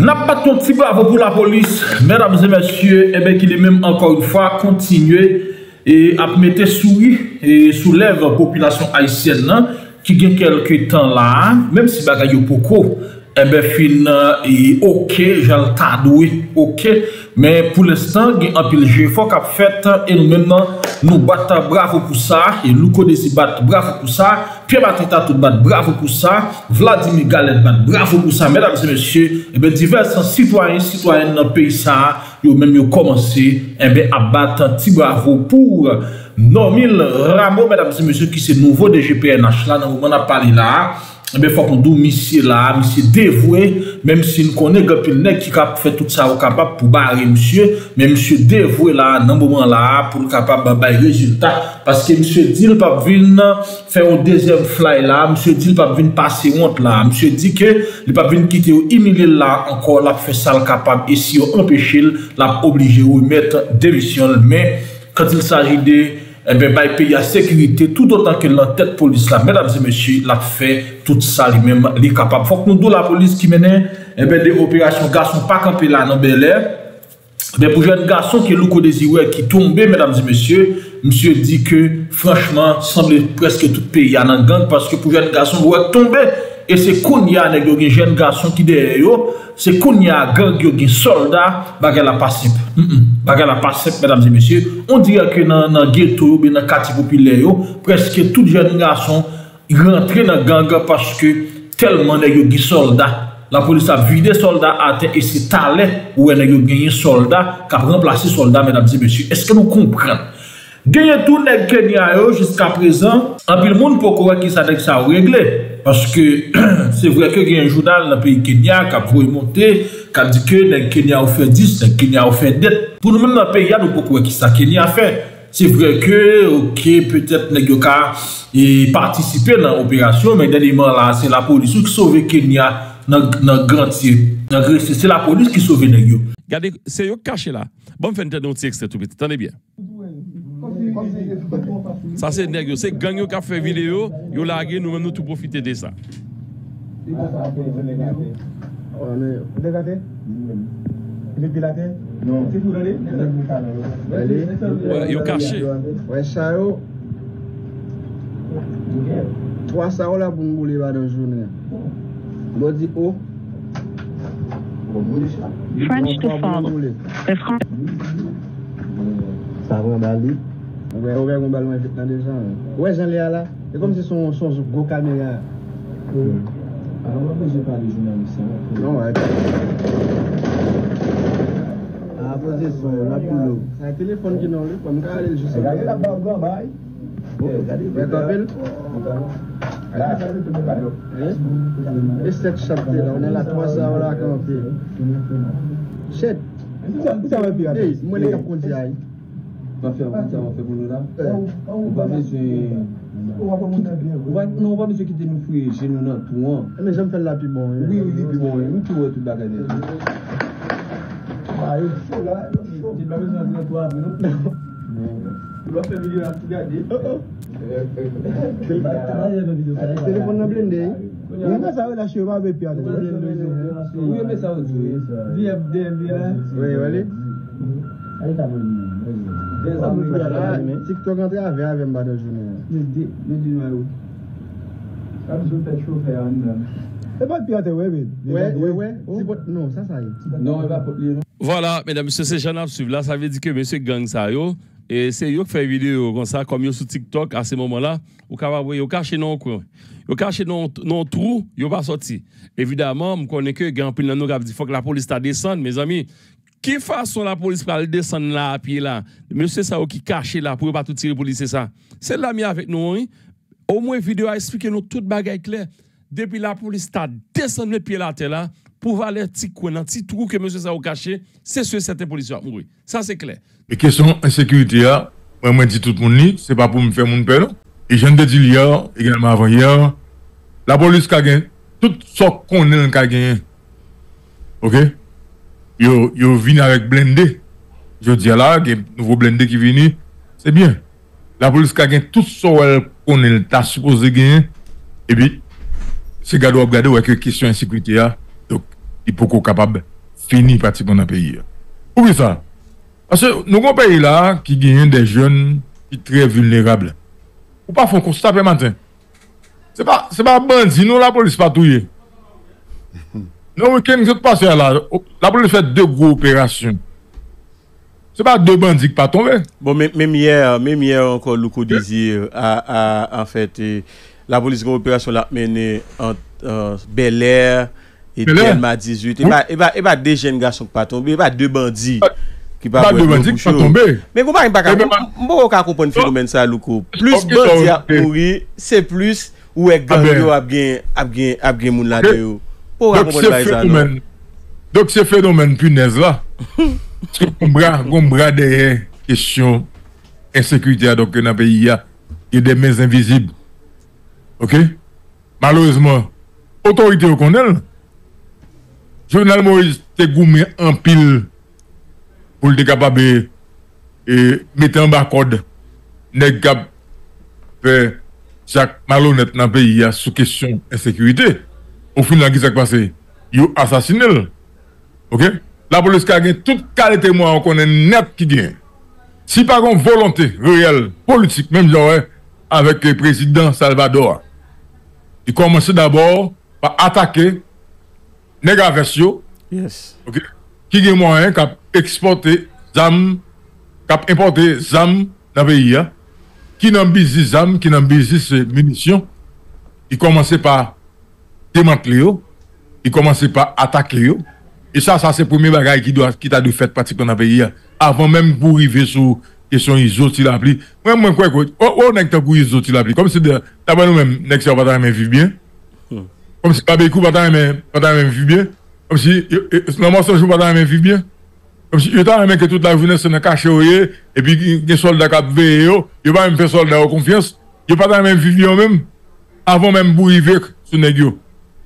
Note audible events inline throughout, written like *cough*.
Nap pat ton ti bravo pou la polis, mèdames et mèsyè, ebe eh ki li mèm ankon yon fwa kontinye e ap mette soui e souleve populasyon Haitien nan ki gen kelke tan la an, mèm si bagay yo poko, ebe eh fin e ok, jal tadoui, ok, mè pou l'estan gen apil je fok ap fèt, e nou mèm nan nou bat bravo pou sa, e nou kode si bat bravo pou sa, Pierre Matita tout bat bravo pou sa, Vladimir Galet bat bravo pou sa, mèdames et mèsyè, ebe eh diversan sitwayen, sitwayen nan peyi sa, yo mèm yo komanse, ebe abat ti bravo pou Normil Rameau, mèdames et mèsyè, ki se nouvo de GPNH la, nan wou mèna pali la, Mbe fok nou dou misi la, misi devwe, mwen msi nou konen gopil nek ki kap fè tout sa ou kapap pou bari msye, mwen msye devwe la nan mouman la pou kapap bay rezultat, paske msye dil pap vin fè ou dezem fly la, msye dil pap vin pase ont la, msye di ke li pap vin kite ou imile la ankon la fè sal kapap, e si yo empèche la oblije ou met devisyon, men, kat il saji de ebe bay peyi a sekurite tout otan ke lan tet polis la, mèdames et mèchi, la fè tout sa li mèm li kapab. Fòk nou do la polis ki mène, ebe de operasyon gason pa kampe la nan belè, ebe pou jèn gason ki louko deziwe ki tombe, mèdames et mèchi, msye di ke franchman, semblè preske tout peyi a nan gang, paske pou jèn gason wè tombe, E se koun ya neg yo gen jen gason ki deye yo, se koun ya gang yo gen soldat, bagay la pasip. Mm -mm. Bagay la pasip, mesdames et messieurs. On dire ke nan, nan ghetto yo, be nan kati popile yo, preske tout jen gason rentre nan gang yo paske telman neg yo gen soldat. La polis ap vide soldat ate e se tale ou e neg yo genye soldat kap remplase soldat, mesdames et messieurs. Eske nou kompren? Genye tou neg genye yo, jiska prezan, apil moun pokore ki sa dek sa ou regle. paske *clears throat* se vre ke gen yon jounal nan peyi Kenya kap vou yon monte, kap di ke nan Kenya ou fe 10, nan Kenya ou fe det. Pou nou men nan peyi ya nou pokwe ki sa Kenya fe. Se vre ke, ok, petet nan yo ka e partisipe nan operasyon, men denman la, se la polis ou ki sove Kenya nan, nan grantir. Nan grantir, se la polis ki sove nan yo. Gade, se yo kache la. Bon fente nou ti ekstret ou bete, tande bien. Ça c'est nègre, c'est gang qui a fait vidéo, yo lagué nous nous tout profiter de ça. Non. Caché. Ouais, pour nous dans journée. Oh. French to follow. Ça va Bali? Ouè, ouè, goun balon efek nan de jan. Ouè, jan le ala, e kom se son son zouk go kamera. A, ouè, pou jè pa de jounalise. Non, wè. A, pou zè son, la pou lou. Sa telefon ki nan lè, pou mou kalè lè jè se. Gade la bab gwa bay. Mè kapel. La, sa lè pou mou kalè. E set chapte la, ou nan la 3 sa ou la akante. Chet. Mwen e kap konti ay. Mwen fè wak ti a wak fè moun nou la. Mwen pa bezwen... Nou wap mwen se kite mwen fwe jen nou nan tou an. Mwen jen fè la pi bon. Oui, *laughs* oui, pi bon. Mwen ki wè tout bagay de. A, yo chou la. Ti ba bezwen nan tou an mwen nou. Lò fè video nan ti gade. Telefon nan blende. Mwen mè sa wè la chè wè wè pi an. Mwen mè sa wè. Vye mdè mdè la. Wè, wè li. A, yo ta mwen. TikTok ave ave mba de jounen. Di nou sou an. E pi ate. Non, sa sa. Non, e li. Voilà, mesdames, messieurs, c'est Jean suivre là. Ça veut dire que monsieur gang ça yo. Et c'est eux qui fait vidéo comme ça, comme sur TikTok à ce moment-là. Ou capable, yo caché coin. Yo caché non non trou, pas sorti. Évidemment, me connais que dit faut que la police descende, mes amis. Qui façon la police va descendre là à pied là? Monsieur ça qui caché là pour pas tout tirer police c'est ça? C'est l'ami avec nous? Au moins vidéo a expliqué nous toute bagaille claire. Depuis la police t'a descendu pied là terre là pour aller petit coin petit trou que monsieur ça caché, c'est sûr certains policiers mourir. Ça c'est clair. Et question insécurité moi moi dis tout le monde c'est pas pour me faire mon père Et je de dire hier également avant hier la police a gagné tout ce qu'on a gagné. OK? yo, yo vini avèk blende, yo diya la, gen nouvo blende ki vini, se bien. La polis ka gen tout so wèl konen ta suppose gen, e bi, se gado ap gado wèk yo kisyon insekwiti ya, dok, di poko kapab fini pati kon an peyi ya. Ouwi sa, ase nou kon peyi la ki gen de joun ki tre vulnerable. Ou pa fon konsta pe matin. Se pa, se pa bandi nou la polis patouye. Non wikend, se te pase la, la pou le fè de gro operasyon. Se pa de bandi ki pa tombe. Bon, mèm yè, mèm yè ankon Loukou Dizir, an fèt, euh, la polis gro operasyon la mène an euh, Bel Air, et Delma 18, e ba de jen gason ki pa tombe, e ba de bandi ki pa tombe. Mè kou pa yon baka, mbo wak akopon fenomen sa Loukou. Plus bandi ap kouri, se plus ou ek gang yo ap gen moun la de yo. Donc c'est phénomène. Phénomène punaise là. *laughs* Parce que bras, derrière question insécurité donc dans le pays il y a des mains invisibles. OK? Malheureusement, autorité au connaît. Jovenel Moïse te goumé en pile pour le capable et mettre en bas code nèg k'ap fait chaque malhonnête dans le pays il y a Ou fin lan ki sak pase, yo asasinel. Ok? La polis ka gen tout kalite mwa an konen net ki gen. Si pa kon volante reyel politik, menm jore, avek prezident Salvador. I komanse d'abor pa atake nega versyo yes. okay? ki gen mwen kap eksporte zam, kap importe zam nan peyi ya, ki nan bizis zam, ki nan bizis munisyon. I komanse pa démanteler yo, il commençait par attaquer et ça, ça c'est le premier bagage qui doit, qui t'a dû faire pratiquement dans le pays, hein. avant même pour arriver sur question iso ti la pli. Moi, moi, quoi, quoi, oh, oh, nek ta kou iso ti la pli, comme si de, d'abord nous-mêmes, nek se pas même vivre bien, comme si pas même, pas même vivre bien, comme si, moi, ce jour pas même vivre bien, comme si, yo ta même que toute la journée, c'est caché oye, et puis, il y a soldat qui yo, yo pas même fait soldat en confiance, yo pas même vivre bien même, avant même pour arriver sur yo.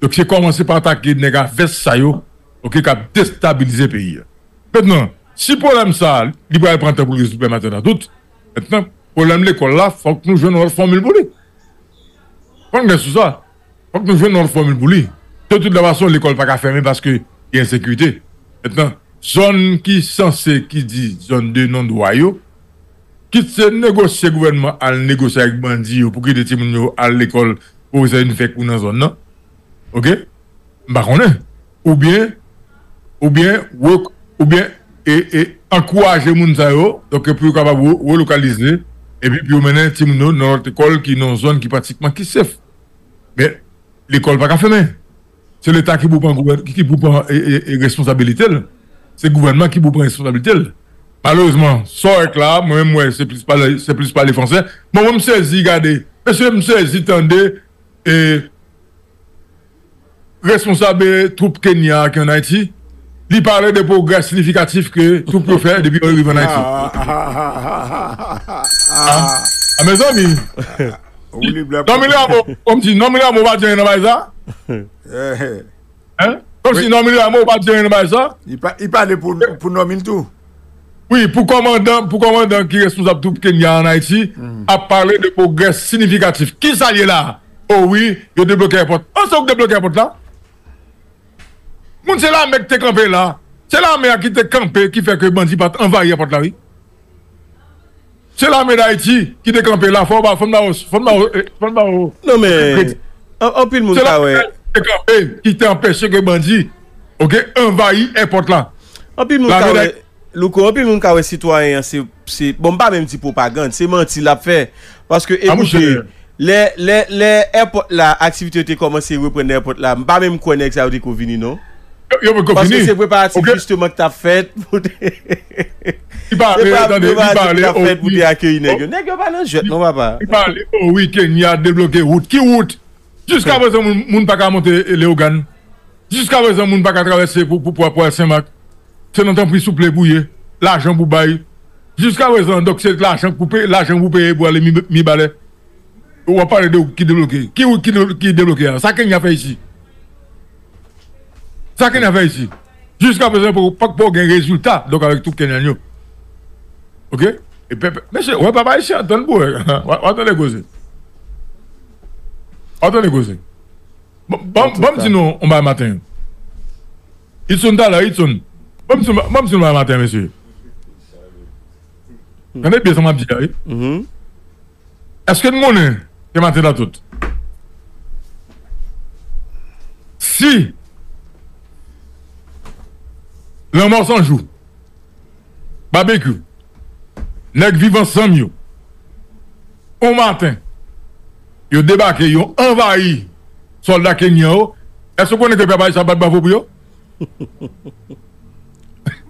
Donc, c'est commencé par attaquer nèg à veste ça ok, qui a déstabilisé le pays. Maintenant, si problème ça, il va prendre pour résoudre maintenant tout. Maintenant, problème l'école là, faut que nous jouions notre formule pour lui. Quand on sur ça, faut que nous jouions notre formule pour lui. De toute façon, l'école pas qu'à fermer parce que il y a insécurité. Maintenant, zone qui censée, qui dit zone de non-droit, qui se négocier le gouvernement à négocier avec bandit pour que des yo à l'école pour de faire coup dans la zone, non? Ok? Mba konen. Ou bien, ou bien, wèk, ou bien, e, e, ankouaje moun sa yo, doke pou kapab wè, wè lokalize, e pi pou menen tim nou nan lote kol ki nan zon ki patikman ki sef. Men, l'ekol pa ka fèmè. Se l'Etat ki pou pan, ki pou pan e, e, e responsabilite l, se gouvernement ki pou pan responsabilite l. Malouzman, so ek la, mwen mwen se plis pa le fransè, mwen mwen mse zi gade, mwen mse zi tende, e... responsable troupe Kenya qui est en Haïti, il parlait de progrès significatifs que tout peut faire depuis qu'on arrive en Haïti. Ah, mes amis, non, mais là, comme si, non, mais là, on va dire, ça, hein? Comme si, non, mais là, on va dire, ça, Il pa- il parle pour, pour nommer tout. Oui, pour commandant, pour commandant qui est responsable tout Kenya en Haïti, a parlé de progrès significatif. Qui est là? Oh oui, il a débloqué la porte. On que débloqué la porte là? Moun se la mek te kampe la, se la mek ki te kampe ki fè ke bandi pat envaye pat la ri. Se la mek da iti ki te kampe la, fò mba fò mba os, fò mba os, fò mba os. Non men, anpil moun ka we. Se la mek te kampe ki te empèche ke bandi, ok, envaye pat la. Anpil moun ka we, louko, anpil moun ka we sitwayen, se bomba menm ti propagande, se manti la fè. Paske ekoute... Le, le, le airport la, aktivite yo te komanse repren airport la, mba mèm konek sa yo te konvini nou? Yo, yo, Parce que fini. c'est préparatif Ok. justement que t'as fait pour te... Parlait, t'as fait oh, pour oui. te accueillir, nèg Oh. yo. Nèg yo pas nan jet, non, papa. Il parle, oh oui, Kenya a débloqué route. Qui route? Jusqu'à présent, moun moun pas qu'à monter Léogan. Jusqu'à présent, moun pas qu'à traverser pour, pour, pour, pour Saint-Marc. C'est notre prix souple bouillé. L'argent pour bailler. Jusqu'à présent, donc c'est l'argent pour payer, l'argent pour payer pour aller mi, va parler de qui débloqué. Qui, qui, qui débloqué? hein? Ça Kenya fait Ça qu'on a fait ici. Jusqu'à présent, pour pas pour un résultat, donc avec tout Kenan yo. OK Et pepe, mais c'est ouais papa ici attend pour. *laughs* Attendez causer. Attendez causer. Bon bon, bon dis nous on va matin. Ils sont là, ils sont. Bon dis bon dis nous on matin monsieur. Quand est bien ça m'a dit là. Mhm. Est-ce que nous on est matin là tout Si le mort sans joue, barbecue, nèg vivant sans yo, au matin, yo débarqué, yo envahi soldat kenyan yo, est-ce qu'on est que papa ça bat bavo pour yo?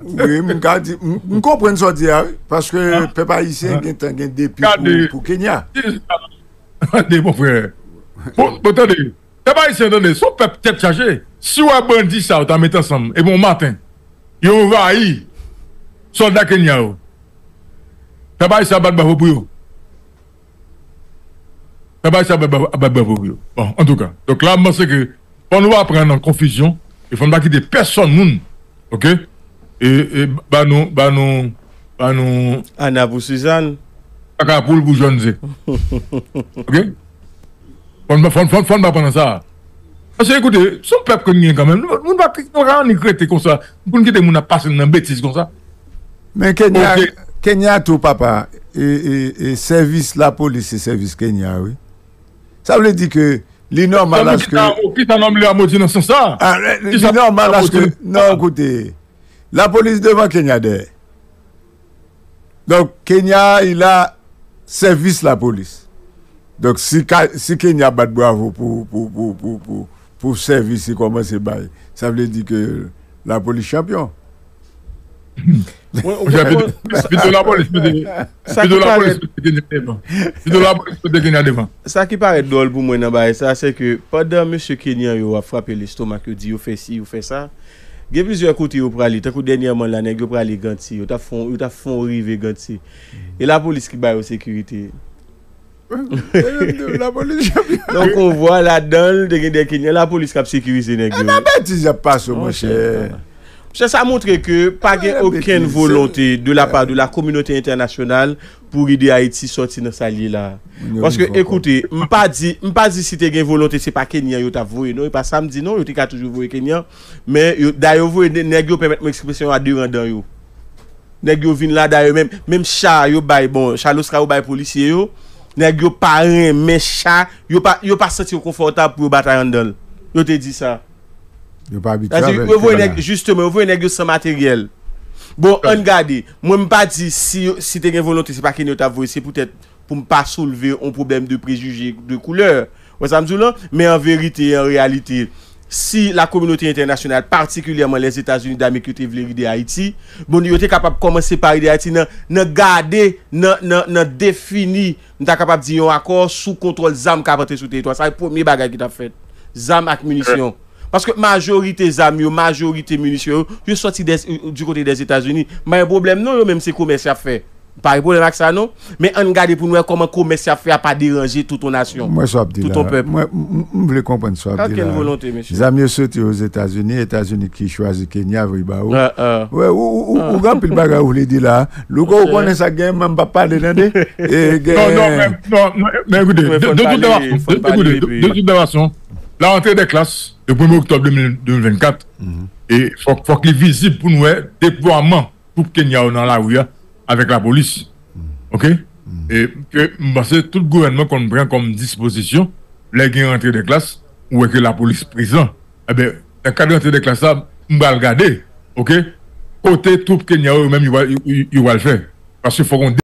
Oui, m- kompren so di ya, paske pepa gen gen depi pou, pou Kenya. Attendez, mon frère. Attendez. T'as pas ici, attendez. Son peuple tête chargée. Si on a bandit ça, on t'a mis ensemble. Et bon matin, ont envahi. Soldat Kenya. yo. Ici à battre bavo pour yo. Battre bavo pour yo. Bon, en tout cas. Donc là, moi, c'est que, on va prendre en confusion. Il faut pas quitter personne, moun. OK? Et, et, bah, nous, bah, nous, bah, nous, Anna pour Suzanne. Kaka pour le bourgeois. *laughs* Ok? Faut faut faut faut pas prendre ça. Parce que écoutez, son peuple que nous quand même, nous nous pas nous pas ni créer comme ça. Pour nous quitter moun a passer dans bêtise comme ça. Men Kenya, Ok. Kenya tou papa, e, e, e servis la polis e servis Kenya, oui. Sa vle di ke li normal Ça aske... qui t'a nommé à moitié dans ce sens ça? Ah, li Qui ça- normal ça aske... motive- Non, écoutez, la polis devan Kenya de. Donc, Kenya, il a servis la polis. Donc, si, si Kenya bat bravo pou, pou, pou, pou, pou, pou servis si koman se bay, sa vle di ke la champion. De police, de Ça qui la paraît- police, plus de devant. Plus de la police, plus de Kenya devant. Sa ki pare dol pou mwen nan baye sa, se ke padan M. Kenyan yo a sa, gen plizye kote yo prali, takou denyaman la neg yo prali ganti, yo ta fon, yo ta fon rive ganti. E la polis ki baye yo sekurite. La polis champion. Don kon vwa la dan de gen de Kenyan, la polis kap sekurize neg yo. Nan bêtise ya passe, mon cher. Ça, montre que pas Ouais, aucune volonté de la part de la communauté internationale pour aider Haïti sortir dans sa ligne là. Parce que, écoutez, je pas dit, m'pas dit si tu une volonté, c'est pas Kenya yo t'a voué, non, et pas samedi, non, yo t'es toujours voué Kenya, mais d'ailleurs, voué, nèg yo permettre m'expression à deux rendant yo. Nèg yo vin là, d'ailleurs, même, même chat yo bay, bon, Charles Oscar yo bay policier yo, nèg yo pas rien, mais chat, yo pas, yo pas senti confortable pour battre en dedans. Yo te dit ça. Yo pa habitué yo voye Kenya. neg, justement, yo voye neg yo sans matériel. Bon, an gade, mwen mpa di si, si te gen volonté, se pa ken yo ta se peut-être pou mpa soulever un problème de préjugé de couleur. Wè sa mdou lan? Mais en vérité, en réalité, si la communauté internationale, particulièrement les États-Unis d'Amérique, te vle ride Haïti, bon, yo te kapab komanse par ride Haïti, nan, nan gade, nan, nan, nan defini, nan ta kapab di yon akor sous kontrol zam kapate sou territoire. Sa yon premier bagay ki ta fet. Zam ak munisyon. Parce que majorité zam majorité munisyon yo, yo sorti du côté des États-Unis. Mais un problème non, même c'est commerce à fait. Pas de problème avec ça non, mais on regarde pour nous comment commerce à fait a pas déranger toute ton nation. Di Tout ton peuple. Mwen m- m vle kompren so ap Pas di quelle volonté, monsieur? Zam yo soti aux États-Unis, États-Unis ki chwazi Kenya ou. Ah, ah. Ouais, ou, ou, ou, ou gan pil bagay ou vle di la. Lou ko ou konen sa gen, mwen pa pale nan de. E gen... Non, non, mais, non, mais écoutez, de, parler, toute façon, parler, la rentrée des classes, le 1er octobre 2000 2024, et il faut, faut qu'il est visible pour nous, déploiement pour Kenya dans la rue, hein, avec la police. OK? Et que, bah, c'est tout le gouvernement qu'on prend comme disposition, les gens rentrée des classes, ou est que la police présent? Eh bien, le cas de rentrée des classes, on va le regarder. OK? Côté troupe Kenya, eux-mêmes, ils vont ils- ils vont le faire. Parce qu'il faut qu'on